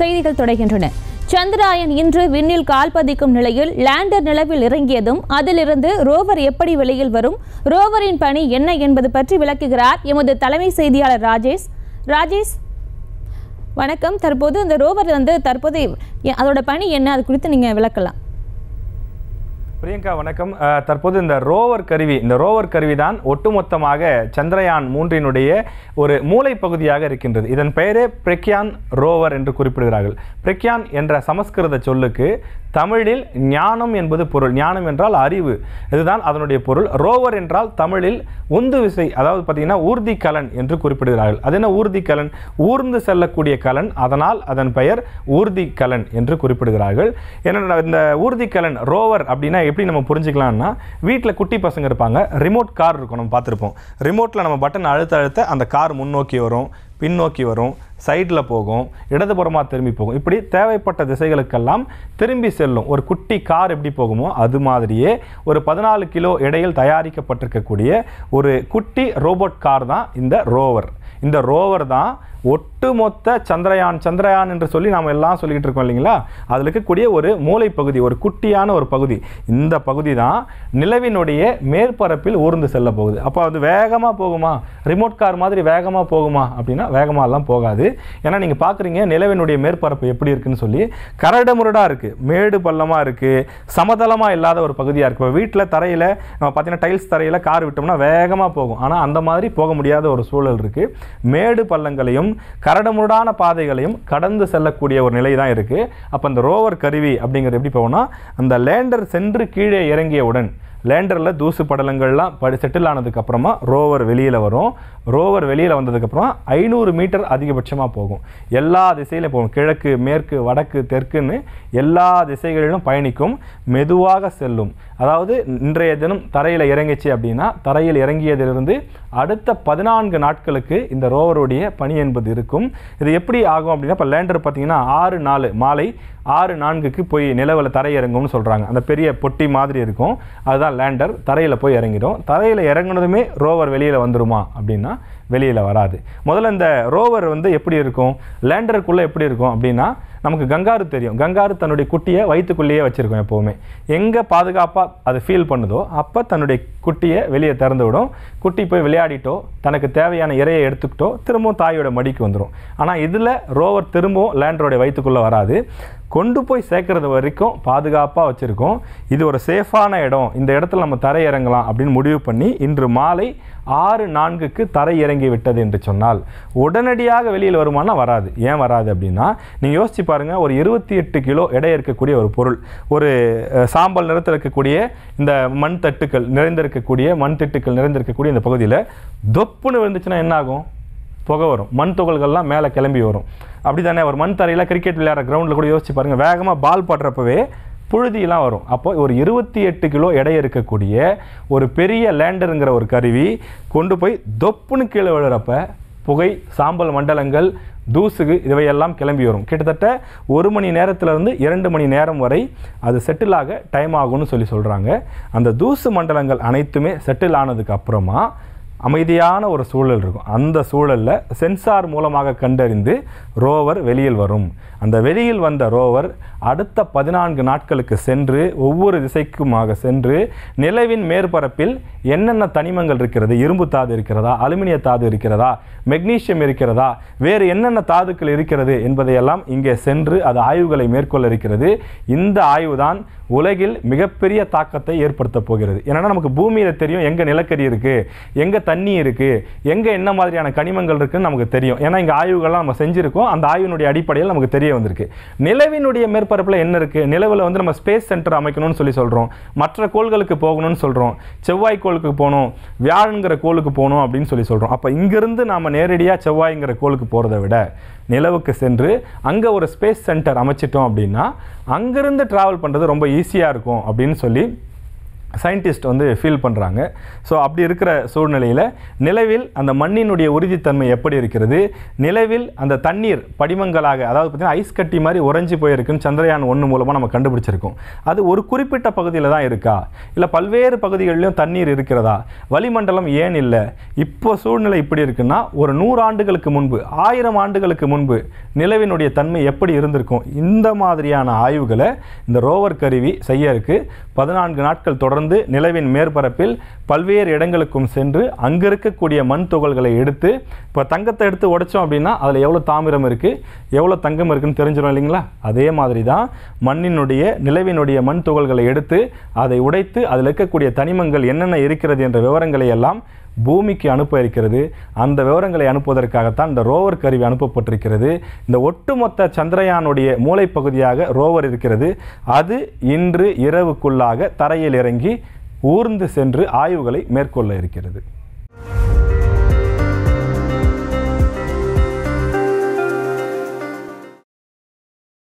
செய்திகள் தொடர்கின்றன. சந்திராயன் இன்று விண்ணில் கால் பதிக்கும் நிலையில் லேண்டர் நிலவில் இறங்கியதும் அதிலிருந்து ரோவர் எப்படி வெளியில் வரும் ரோவரின் பணி என்ன என்பது பற்றி விளக்குகிறார் எமது தலைமை செய்தியாளர் ராஜேஷ். ராஜேஷ் வணக்கம். தற்போது அந்த ரோவர் வந்து தற்போது அதோட பணி என்ன அது குறித்து நீங்க விளக்கலாம். பிரியங்கா வணக்கம். தற்போது இந்த ரோவர் கருவி இந்த ரோவர் கருவி தான் ஒட்டுமொத்தமாக சந்திரயான் மூன்றினுடைய ஒரு மூளை பகுதியாக இருக்கின்றது. இதன் பெயரே பிரக்யான் ரோவர் என்று குறிப்பிடுகிறார்கள். பிரக்யான் என்ற சமஸ்கிருத சொல்லுக்கு தமிழில் ஞானம் என்பது பொருள். ஞானம் என்றால் அறிவு. இதுதான் அதனுடைய பொருள். ரோவர் என்றால் தமிழில் உந்து விசை அதாவது பார்த்தீங்கன்னா ஊர்தி கலன் என்று குறிப்பிடுகிறார்கள். அது என்ன ஊர்தி கலன்? ஊர்ந்து செல்லக்கூடிய கலன். அதனால் அதன் பெயர் ஊர்தி கலன் என்று குறிப்பிடுகிறார்கள். ஏன்னா இந்த ஊர்தி கலன் ரோவர் அப்படின்னா எப்படி நம்ம புரிஞ்சுக்கலாம்னா வீட்டில் குட்டி பசங்க இருப்பாங்க. ரிமோட் கார் இருக்கும் நம்ம பார்த்துருப்போம். ரிமோட்டில் நம்ம பட்டன் அழுத்த அழுத்த அந்த கார் முன்னோக்கி வரும். பின்னோக்கி வரும் சைடில் போகும் இடதுபுறமாக திரும்பி போகும். இப்படி தேவைப்பட்ட திசைகளுக்கெல்லாம் திரும்பி செல்லும். ஒரு குட்டி கார் எப்படி போகுமோ அது மாதிரியே ஒரு பதினாலு கிலோ எடையில் தயாரிக்கப்பட்டிருக்கக்கூடிய ஒரு குட்டி ரோபோட் கார் தான் இந்த ரோவர் இந்த ரோவர் தான் ஒட்டுமொத்த சந்திரயான் சந்திரயான் என்று சொல்லி நாம் எல்லாம் சொல்லிக்கிட்டு இருக்கோம் இல்லைங்களா? அதில் இருக்கக்கூடிய ஒரு மூளை பகுதி ஒரு குட்டியான ஒரு பகுதி. இந்த பகுதி தான் நிலவினுடைய மேற்பரப்பில் ஊர்ந்து செல்ல போகுது. அப்போ அது வேகமாக போகுமா? ரிமோட் கார் மாதிரி வேகமாக போகுமா? அப்படின்னா வேகமாகலாம் போகாது. ஏன்னா நீங்கள் பார்க்குறீங்க நிலவினுடைய மேற்பரப்பு எப்படி இருக்குன்னு சொல்லி கரடுமுரடாக இருக்குது மேடு பள்ளமாக இருக்குது சமதளமாக இல்லாத ஒரு பகுதியாக இருக்குது இப்போ வீட்டில் தரையில் நம்ம பார்த்தீங்கன்னா டைல்ஸ் தரையில் கார் விட்டோம்னா வேகமாக போகும். ஆனால் அந்த மாதிரி போக முடியாத ஒரு சூழல் இருக்குது மேடு பள்ளங்களையும் கரடுமுரடான பாதைகளையும் கடந்து செல்லக்கூடிய ஒரு நிலை தான் இருக்குது அப்போ அந்த ரோவர் கருவி அப்படிங்கிறது எப்படி போகணும்னா அந்த லேண்டர் சென்று கீழே இறங்கியவுடன் லேண்டரில் தூசு படலங்கள்லாம் படி செட்டில் ஆனதுக்கப்புறமா ரோவர் வெளியில் வரும். ரோவர் வெளியில் வந்ததுக்கப்புறம் ஐநூறு மீட்டர் அதிகபட்சமாக போகும். எல்லா திசையிலும் போகும். கிழக்கு மேற்கு வடக்கு தெற்குன்னு எல்லா திசைகளிலும் பயணிக்கும். மெதுவாக செல்லும். அதாவது இன்றைய தினம் தரையில் இறங்கிச்சு அப்படின்னா தரையில் இறங்கியதிலிருந்து அடுத்த பதினான்கு நாட்களுக்கு இந்த ரோவருடைய பணி என்பது இருக்கும். இது எப்படி ஆகும் அப்படின்னா இப்போ லேண்டர் பார்த்தீங்கன்னா ஆறு நாலு மாலை ஆறு நான்குக்கு போய் நிலவில் தரையிறங்கும்னு சொல்கிறாங்க அந்த பெரிய பொட்டி மாதிரி இருக்கும். அதுதான் லேண்டர் தரையில் போய் இறங்கிடும். தரையில் இறங்குனதுமே ரோவர் வெளியில் வந்துடுமா அப்படின்னா வெளியில் வராது. முதல்ல இந்த ரோவர் வந்து எப்படி இருக்கும்? லேண்டருக்குள்ளே எப்படி இருக்கும்? அப்படின்னா நமக்கு கங்காரு தெரியும். கங்காரு தன்னுடைய குட்டியை வயிற்றுக்குள்ளேயே வச்சுருக்கோம் எப்போவுமே. எங்கே பாதுகாப்பாக அது ஃபீல் பண்ணுதோ அப்போ தன்னுடைய குட்டியை வெளியே திறந்து விடும். குட்டி போய் விளையாடிட்டோ தனக்கு தேவையான இரையை எடுத்துக்கிட்டோ திரும்பவும் தாயோட மடிக்கு வந்துடும் ஆனால் இதில் ரோவர் திரும்பவும் லேண்டரோடைய வயிற்றுக்குள்ளே வராது. கொண்டு போய் சேர்க்குறது வரைக்கும் பாதுகாப்பாக வச்சுருக்கோம். இது ஒரு சேஃபான இடம். இந்த இடத்துல நம்ம தரை இறங்கலாம் அப்படின்னு முடிவு பண்ணி இன்று மாலை ஆறு நான்குக்கு தரை இறங்கி விட்டது என்று சொன்னால் உடனடியாக வெளியில் வருமானா வராது. ஏன் வராது அப்படின்னா நீங்கள் யோசிச்சு பாருங்கள் ஒரு இருபத்தி எட்டு கிலோ எடை இருக்கக்கூடிய ஒரு பொருள். ஒரு சாம்பல் நிறத்தில் இருக்கக்கூடிய இந்த மண் தட்டுக்கள் நிறைந்திருக்கக்கூடிய மண் திட்டுக்கள் நிறைந்திருக்கக்கூடிய இந்த பகுதியில் தொப்புன்னு விழுந்துச்சுன்னா என்ன ஆகும்? புகை வரும். மண் துகள்கள்லாம் மேலே கிளம்பி வரும். அப்படி தானே ஒரு மண் தரையில் கிரிக்கெட் விளையாடுற கிரவுண்டில் கூட யோசிச்சு பாருங்கள் வேகமாக பால் படுறப்பவே புழுதியெல்லாம் வரும். அப்போ ஒரு இருபத்தி எட்டு கிலோ எடை இருக்கக்கூடிய ஒரு பெரிய லேண்டருங்கிற ஒரு கருவி கொண்டு போய் தொப்புன்னு கீழே விழுறப்ப புகை சாம்பல் மண்டலங்கள் தூசுகு இவையெல்லாம் கிளம்பி வரும். கிட்டத்தட்ட ஒரு மணி நேரத்திலிருந்து இரண்டு மணி நேரம் வரை அது செட்டில் ஆக டைம் ஆகும்னு சொல்லி சொல்கிறாங்க அந்த தூசு மண்டலங்கள் அனைத்துமே செட்டில் ஆனதுக்கு அப்புறமா அமைதியான ஒரு சூழல் இருக்கும். அந்த சூழலில் சென்சார் மூலமாக கண்டறிந்து ரோவர் வெளியில் வரும். அந்த வெளியில் வந்த ரோவர் அடுத்த பதினான்கு நாட்களுக்கு சென்று ஒவ்வொரு திசைக்குமாக சென்று நிலவின் மேற்பரப்பில் என்னென்ன தனிமங்கள் இருக்கிறது? இரும்பு தாது இருக்கிறதா? அலுமினிய தாது இருக்கிறதா? மெக்னீசியம் இருக்கிறதா? வேறு என்னென்ன தாதுக்கள் இருக்கிறது என்பதையெல்லாம் இங்கே சென்று அது ஆய்வுகளை மேற்கொள்ள இருக்கிறது. இந்த ஆய்வு தான் உலகில் மிகப்பெரிய தாக்கத்தை ஏற்படுத்த போகிறது. ஏன்னா நமக்கு பூமியில் தெரியும் எங்கே நிலக்கரி இருக்குது எங்கே தண்ணி இருக்குது எங்கே என்ன மாதிரியான கனிமங்கள் இருக்குதுன்னு நமக்கு தெரியும். ஏன்னா இங்கே ஆய்வுகள்லாம் நம்ம செஞ்சுருக்கோம். அந்த ஆய்வினுடைய அடிப்படையில் நமக்கு தெரிய வந்திருக்கு. நிலவினுடைய மேற்பரப்பில் என்ன இருக்குது நிலவில் வந்து நம்ம ஸ்பேஸ் சென்டர் அமைக்கணும்னு சொல்லி சொல்கிறோம் மற்ற கோள்களுக்கு போகணும்னு சொல்கிறோம் செவ்வாய் கோளுக்கு போகணும். வியாழங்கிற கோளுக்கு போகணும் அப்படின்னு சொல்லி சொல்கிறோம் அப்போ இங்கேருந்து நாம் நேரடியாக செவ்வாய்ங்கிற கோளுக்கு போகிறத விட நிலவுக்கு சென்று அங்கே ஒரு ஸ்பேஸ் சென்டர் அமைச்சிட்டோம் அப்படின்னா அங்கேருந்து ட்ராவல் பண்ணுறது ரொம்ப ஈஸியாக இருக்கும் அப்படின்னு சொல்லி சயின்டிஸ்ட் வந்து ஃபீல் பண்ணுறாங்க ஸோ அப்படி இருக்கிற சூழ்நிலையில் நிலவில் அந்த மண்ணினுடைய உறுதித்தன்மை எப்படி இருக்கிறது? நிலவில் அந்த தண்ணீர் படிமங்களாக அதாவது பார்த்தீங்கன்னா ஐஸ் கட்டி மாதிரி உறைஞ்சி போயிருக்குன்னு சந்திரயான் ஒன்று மூலமாக நம்ம கண்டுபிடிச்சிருக்கோம். அது ஒரு குறிப்பிட்ட பகுதியில் தான் இருக்கா? இல்லை பல்வேறு பகுதிகளிலும் தண்ணீர் இருக்கிறதா? வளிமண்டலம் ஏன் இல்லை? இப்போ சூழ்நிலை இப்படி இருக்குன்னா ஒரு நூறு ஆண்டுகளுக்கு முன்பு ஆயிரம் ஆண்டுகளுக்கு முன்பு நிலவினுடைய தன்மை எப்படி இருந்திருக்கும்? இந்த மாதிரியான ஆய்வுகளை இந்த ரோவர் கருவி செய்ய இருக்குது பதினான்கு நாட்கள் தொடர்ந்து நிலவின் மேற்பரப்பில் பல்வேறு இடங்களுக்கும் சென்று அங்கே இருக்கக்கூடிய மண் துகள்களை எடுத்து இப்போ தங்கத்தை எடுத்து உடைச்சோம் அப்படின்னா அதில் எவ்வளோ தாமிரம் இருக்குது எவ்வளோ தங்கம் இருக்குன்னு தெரிஞ்சிடும் இல்லைங்களா? அதே மாதிரி தான் மண்ணினுடைய நிலவினுடைய மண் துகள்களை எடுத்து அதை உடைத்து அதில் இருக்கக்கூடிய தனிமங்கள் என்னென்ன இருக்கிறது என்ற விவரங்களை எல்லாம் பூமிக்கு அனுப்ப இருக்கிறது அந்த விவரங்களை அனுப்புவதற்காகத்தான் இந்த ரோவர் கருவி அனுப்பப்பட்டிருக்கிறது. இந்த ஒட்டுமொத்த சந்திரயானுடைய மூளைப்பகுதியாக ரோவர் இருக்கிறது. அது இன்று இரவுக்குள்ளாக தரையில் இறங்கி ஊர்ந்து சென்று ஆய்வுகளை மேற்கொள்ள இருக்கிறது.